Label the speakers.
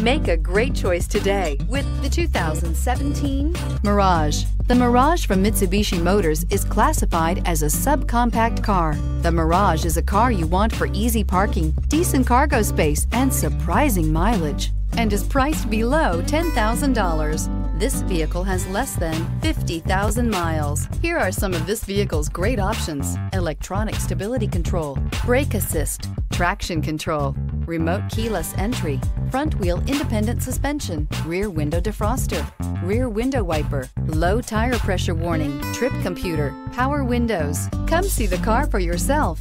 Speaker 1: Make a great choice today with the 2017 Mirage.
Speaker 2: The Mirage from Mitsubishi Motors is classified as a subcompact car. The Mirage is a car you want for easy parking, decent cargo space, and surprising mileage, and is priced below $10,000. This vehicle has less than 50,000 miles. Here are some of this vehicle's great options. Electronic stability control, brake assist, traction control, remote keyless entry, front wheel independent suspension, rear window defroster, rear window wiper, low tire pressure warning, trip computer, power windows. Come see the car for yourself.